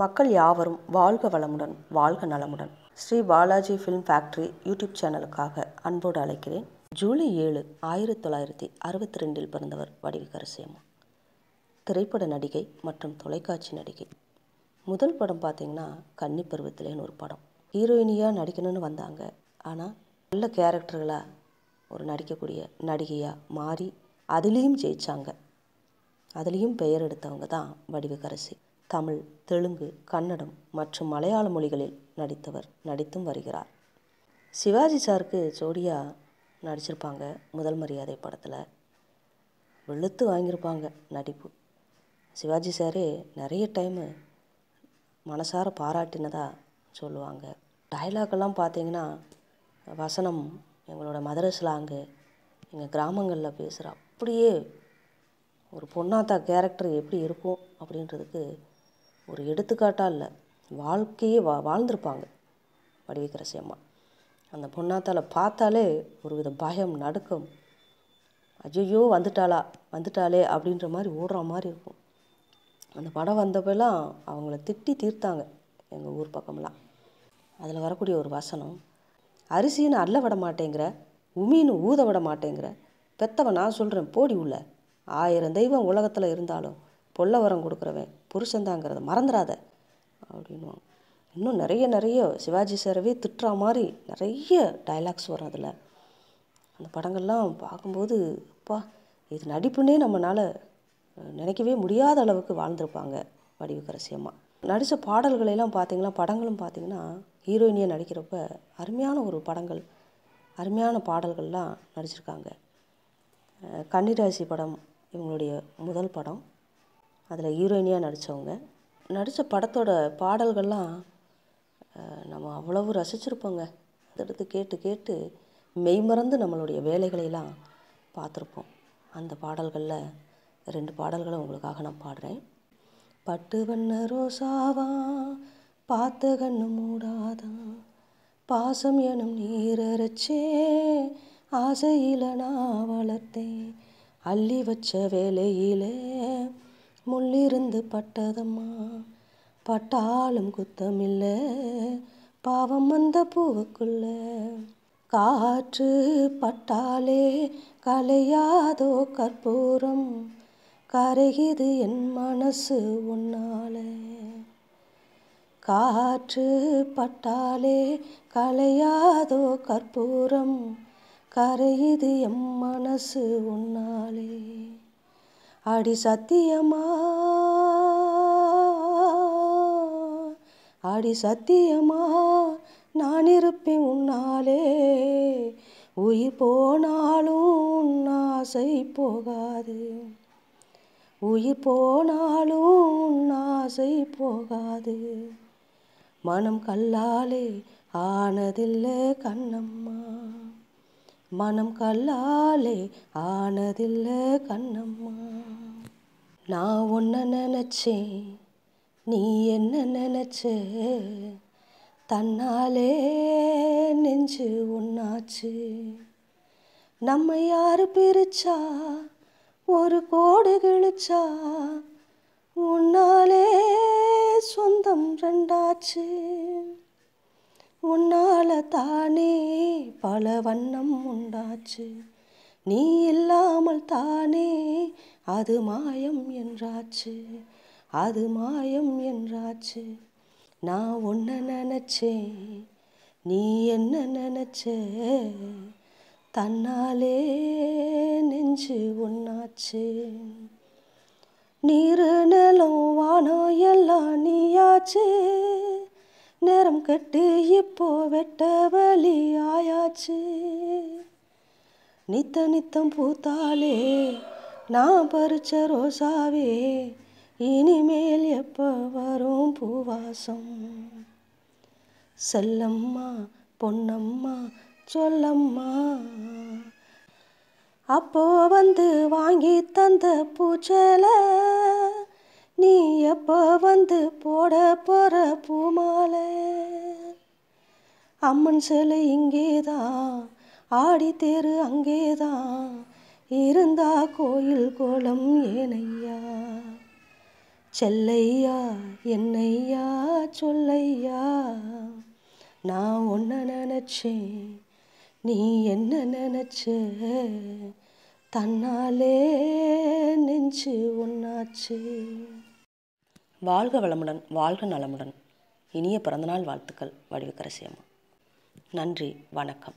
மக்கள் யாவரும் வாழ்க வளமுடன் வாழ்க நலமுடன். Sri Balaji film factory YouTube சேனலுக்காக அன்போடு அழைக்கிறேன். ஜூலை ஏழு ஆயிரத்தி தொள்ளாயிரத்தி அறுபத்தி ரெண்டில் பிறந்தவர் வடிவுக்கரசியம்மா திரைப்பட நடிகை மற்றும் தொலைக்காட்சி நடிகை. முதல் படம் பார்த்தீங்கன்னா கன்னி பருவத்திலேன்னு ஒரு படம். ஹீரோயினியாக நடிக்கணும்னு வந்தாங்க. ஆனால் நல்ல கேரக்டர்களாக ஒரு நடிக்கக்கூடிய நடிகையாக மாறி அதுலேயும் ஜெயித்தாங்க அதுலேயும் பெயர் எடுத்தவங்க தான் வடிவுக்கரசி தமிழ் தெலுங்கு கன்னடம் மற்றும் மலையாள மொழிகளில் நடித்தவர் நடித்தும் வருகிறார். சிவாஜி சாருக்கு ஜோடியாக நடிச்சிருப்பாங்க முதல் மரியாதை படத்தில். வெளுத்து வாங்கியிருப்பாங்க நடிப்பு. சிவாஜி சாரே நிறைய டைமு மனசார பாராட்டினதாக சொல்லுவாங்க. டைலாக்கெல்லாம் பார்த்தீங்கன்னா வசனம் எங்களோட மதுரை ஸ்லாங்கு எங்கள் கிராமங்களில் பேசுகிற அப்படியே ஒரு பொண்ணாத்தா கேரக்டர் எப்படி இருக்கும் அப்படின்றதுக்கு ஒரு எடுத்துக்காட்டாக இல்லை. வாழ்க்கையே வா வாழ்ந்திருப்பாங்க. வடிவிக்கரசி அம்மா. அந்த பொன்னாத்தால பார்த்தாலே ஒரு வித பயம் நடுக்கம். ஐயோ வந்துட்டாளா வந்துட்டாளே அப்படின்ற மாதிரி ஓடுற மாதிரி இருக்கும். அந்த படம் வந்தப்பெல்லாம் அவங்கள திட்டி தீர்த்தாங்க எங்கள் ஊர் பக்கம்லாம். அதில் வரக்கூடிய ஒரு வசனம் அரிசின்னு அள்ள விட மாட்டேங்கிற உமின்னு ஊத விட மாட்டேங்கிற. பெத்தவன் நான் சொல்கிறேன் போடி உள்ள. ஆயிரம் தெய்வம் உலகத்தில் இருந்தாலும் பொல்ல வரம் கொடுக்குறவன் புருஷந்தாங்கிறத மறந்துடாத அப்படின்வாங்க இன்னும் நிறைய நிறைய சிவாஜி சாரவே திட்டுற மாதிரி நிறைய டைலாக்ஸ் வரும் அதில். அந்த படங்கள்லாம் பார்க்கும்போது அப்பா இது நடிப்புன்னே நம்மளால் நினைக்கவே முடியாத அளவுக்கு வாழ்ந்திருப்பாங்க வடிவுக்கரசி நடித்த பாடல்களையெல்லாம் பார்த்தீங்கன்னா படங்களும் பார்த்தீங்கன்னா ஹீரோயினியாக நடிக்கிறப்ப அருமையான ஒரு படங்கள் அருமையான பாடல்கள்லாம் நடிச்சிருக்காங்க. கன்னிராசி படம் இவங்களுடைய முதல் படம். அதில் ஹீரோயினியாக நடித்தவங்க நடித்த படத்தோட பாடல்கள்லாம் நம்ம அவ்வளவு ரசிச்சிருப்போங்க. எடுத்து கேட்டு கேட்டு மெய்மறந்து நம்மளுடைய வேலைகளையெல்லாம் பார்த்துருப்போம். அந்த பாடல்களில் ரெண்டு பாடல்களை உங்களுக்காக நான் பாடுறேன். பட்டு வண்ண ரோசாவா பார்த்த கண்ணு மூடாதான் பாசம் எனும் நீரச்சே ஆசையில் நான் வளர்த்தேன். அள்ளி வச்ச வேலையிலே முள்ளிருந்து பட்டதம்மா. பட்டாலும் குத்தமில்ல. பாவம் வந்த பூவுக்குள்ள. காற்று பட்டாலே கலையாதோ கற்பூரம். கரையுது என் மனசு உன்னால. காற்று பட்டாலே கலையாதோ கற்பூரம். கரையுது எம் மனசு உன்னாலே. அடி சத்தியமா? அடி சத்தியமா? நான் இருப்பேன் உன்னாலே. உயிர் போனாலும் ஆசை போகாது. உயிர் போனாலும் ஆசை போகாது. மனம் கல்லாலே ஆனதில்லை கண்ணம்மா. மனம் கல்லாலே ஆனதில்லை கண்ணம்மா. நான் ஒன்ன நினச்சேன் நீ என்ன நினச்ச? தன்னாலே நெஞ்சு ஒன்னாச்சு நம்ம யாரு பிரிச்சா? ஒரு கோடு கிழிச்சா? உன்னாலே சொந்தம் ரெண்டாச்சு. உன்னா தானே பல வண்ணம் உண்டாச்சு. நீ இல்லாமல் தானே அது மாயம் என்றாச்சு. அது மாயம் என்றாச்சு. நான் ஒன்ன நினச்சேன் நீ என்ன நினச்ச? தன்னாலே நெஞ்சு ஒன்னாச்சு நீரு நிலம் வானம் எல்லாம் நீயாச்சு. நேரம் கட்டு இப்போ வெட்ட வழி ஆயாச்சு? நித்த நித்தம் பூத்தாலே நான் பறிச்ச ரோசாவே இனிமேல் எப்போ வரும் பூவாசம்? செல்லம்மா பொன்னம்மா சொல்லம்மா. அப்போ வந்து வாங்கி தந்த பூச்சல நீ எப்போ வந்து போட போற பூமாலை? அம்மன் சிலை இங்கேதான் ஆடி தேரு அங்கேதான் இருந்தா கோயில் கோலம் ஏனையா? செல்லையா என்னையா சொல்லையா? நான் ஒன்ன நினச்சேன் நீ என்ன நினச்ச? தன்னாலே நெஞ்சு ஒன்னாச்சு வாழ்க வளமுடன் வாழ்க நலமுடன். இனிய பிறந்தநாள் வாழ்த்துக்கள் வடிவக்கரசியம்மா நன்றி வணக்கம்.